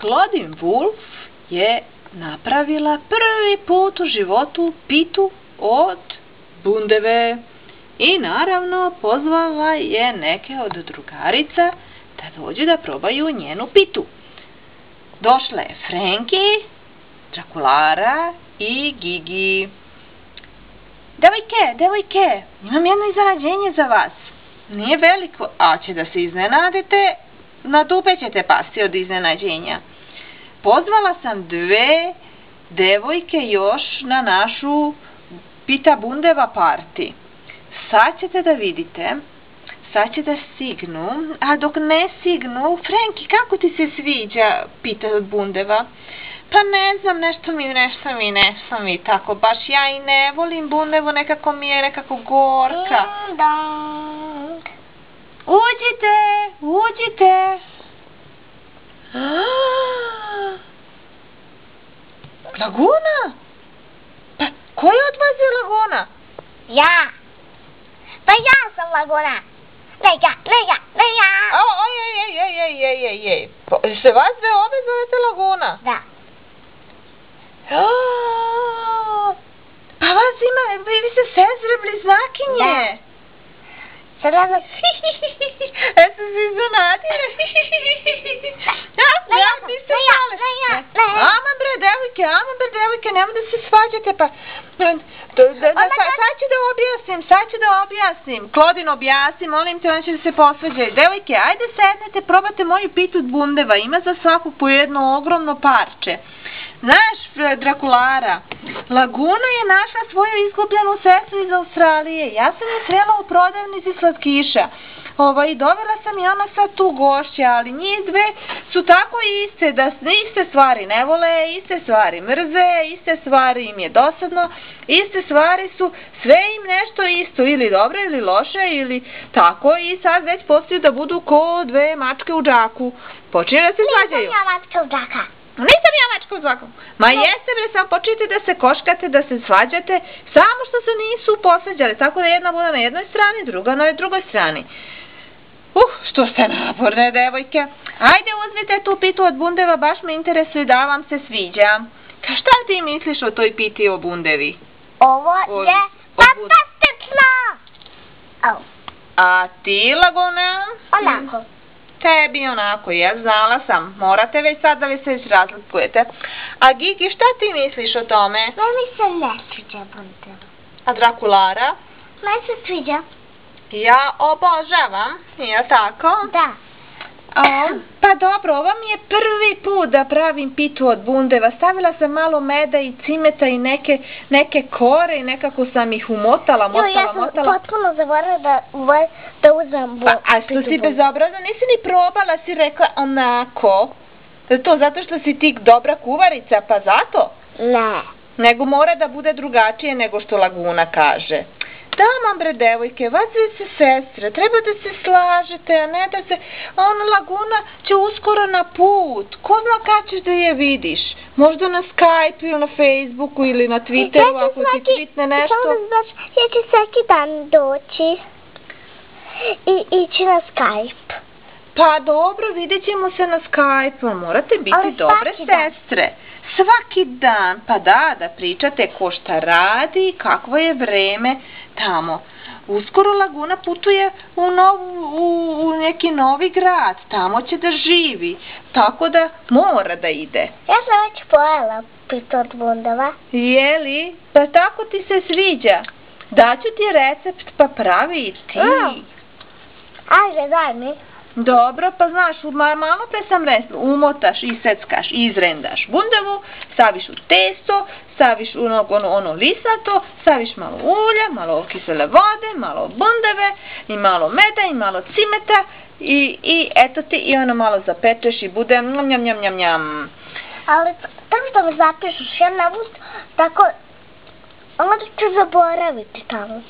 Claudine Wolf je napravila prvi put u životu pitu od bundeve i naravno pozvala je neke od drugarica da dođu da probaju njenu pitu. Došla je Franki, Drakulara i Gigi. Devojke, devojke, imam jedno iznenađenje za vas. Nije veliko, a će da se iznenadite, na dupe ćete pasti od iznenađenja. Pozvala sam dve devojke još na našu Pita Bundeva parti. Sad ćete da vidite, sad će da signu, a dok ne signu, Frenki, kako ti se sviđa Pita Bundeva? Pa ne znam, nešto mi, nešto mi, nešto mi, tako, baš ja i ne volim bundevu, nekako mi je nekako gorka. Uđite, uđite. Laguna? Pa, ko je od vas je Laguna? Ja. Pa ja sam Laguna. Lega, lega, lega. O, oj, ej, ej, ej, ej, ej, ej, ej. Pa, se vas dve ove zovete Laguna? Da. Pa vas ima, vi, ste sestre bliznakinje. Sad ja sam... Iznenadile? Ja, ja, znale. leja, leja. Aman bre, devojke, aman bre, devojke, nemoj da se svađate, pa... Da, da, da, Ona sad, ću da objasnim, sad ću da objasnim. Klodin objasni, molim te, on će da se posvađaju. Devojke, ajde sednete, probate moju pitu od bundeva, ima za svaku po jedno ogromno parče. Znaš, Drakulara, Laguna je našla svoju izgubljenu sestru iz Australije. Ja sam je srela u prodavnici slatkiša. Ovaj, dovela sam i ona sad tu gošće, ali njih dve su tako iste, da iste stvari ne vole, iste stvari mrze, iste stvari im je dosadno, iste stvari su sve im nešto isto, ili dobro ili loše, ili tako i sad već postaju da budu ko dve mačke u džaku. Počinju da se svađaju. Nisam ja mačka u džaka. Nisam ja mačka u džaku. Ma jeste bre, samo počnite da se koškate, da se svađate, samo što se nisu posvađali, tako da jedna bude na jednoj strani, druga na drugoj strani. Uh, što ste naporne, devojke. Ajde, uzmite tu pitu od bundeva, baš me interesuje da vam se sviđa. Ka šta ti misliš o toj piti o bundevi? Ovo Od- je fantastično. Au, A ti, Laguna? onako. Tebi onako, ja znala sam. Morate već sad da vi se razlikujete. A Gigi, šta ti misliš o tome? Meni se ne sviđa bundev. A Drakulara? Meni se sviđa. Ja obožavam, je tako? Da. Pa dobro, ovo mi je prvi put da pravim pitu od bundeva. Stavila sam malo meda i cimeta i neke, neke kore i nekako sam ih umotala, Jo, motala, ja sam motala. potpuno zaboravila da, da uzmem bu, Pa, a što si bezobrazna, nisi ni probala, si rekla onako. To zato što si ti dobra kuvarica, pa zato? Ne. Nego mora da bude drugačije nego što Laguna kaže. Da, mam bre, devojke, vas dve se sestre, treba da se slažete, a ne da se... Ona Laguna će uskoro na put, ko zna kad ćeš da je vidiš? Možda na Skype ili na Facebooku ili na Twitteru, Ja ako ti svaki- tweetne nešto. Ja ću svaki dan doći i ići na Skype. Pa dobro, vidjet ćemo se na Skype-u, morate biti Ali dobre dan. sestre. Svaki dan, pa da, da pričate ko šta radi, kakvo je vreme tamo. Uskoro Laguna putuje u, novu, u, u neki novi grad, tamo će da živi, tako da mora da ide. Ja sam već pojela pitu od bundeva. Jeli? Pa tako ti se sviđa. Daću ti recept pa pravi i ti. Mm. Ajde, daj mi. Dobro, pa znaš, malo pre sam rekla, umotaš, iseckaš, izrendaš bundevu, staviš u testo, staviš u ono, ono, lisato, staviš malo ulja, malo kisele vode, malo bundeve i malo meda i malo cimeta i, i eto ti i ono malo zapečeš i bude njam njam njam njam njam. Ali tako što mi zapišeš, ja mogu tako... Onda ću zaboraviti tamo.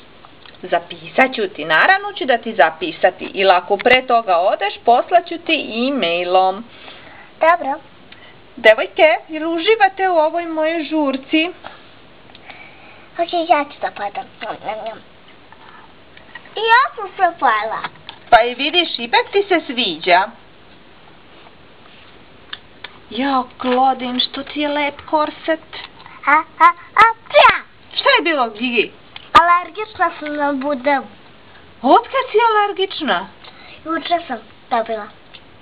Zapisat ću ti, naravno ću da ti zapisati ili ako pre toga odeš, poslaću ti e-mailom. Dobro. Devojke, jel uživate u ovoj mojoj žurci? Ok, ja ću da padam. I ja sam se pojela. Pa i vidiš, ipak ti se sviđa. Jao, Klodin, što ti je lep korset. A, a, a, pja! Šta je bilo, Gigi? Alergična sam na budem. Otkad si alergična? Juče sam dobila.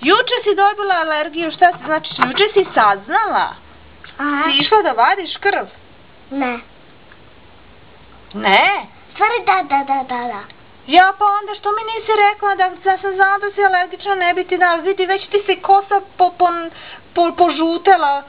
Juče si dobila alergiju, šta se znači, juče si saznala? Aha. Si išla da vadiš krv? Ne. Ne. Stvari da, da, da, da, da. Ja pa onda što mi nisi rekla da, da sam znala da si alergična ne bi ti dala. Vidi već ti se kosa po, po, po, požutela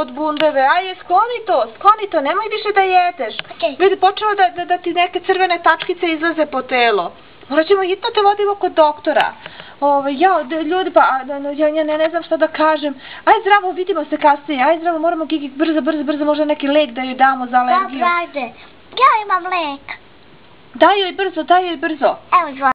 od bundeve. Ajde skloni to, skloni to, nemoj više da jedeš. Vidi počelo da, da, da ti neke crvene tačkice izlaze po telo. Morat ćemo hitno te vodimo kod doktora. Ove, ja, d- ljudi, pa, da- ja, ja ne, ne znam šta da kažem. Aj zdravo, vidimo se kasnije. Aj zdravo, moramo Gigi brzo, brzo, brzo, možda neki lek da joj damo za alergiju. Dobro, ajde. Ja imam lek. Daj joj brzo, daj joj brzo. Evo.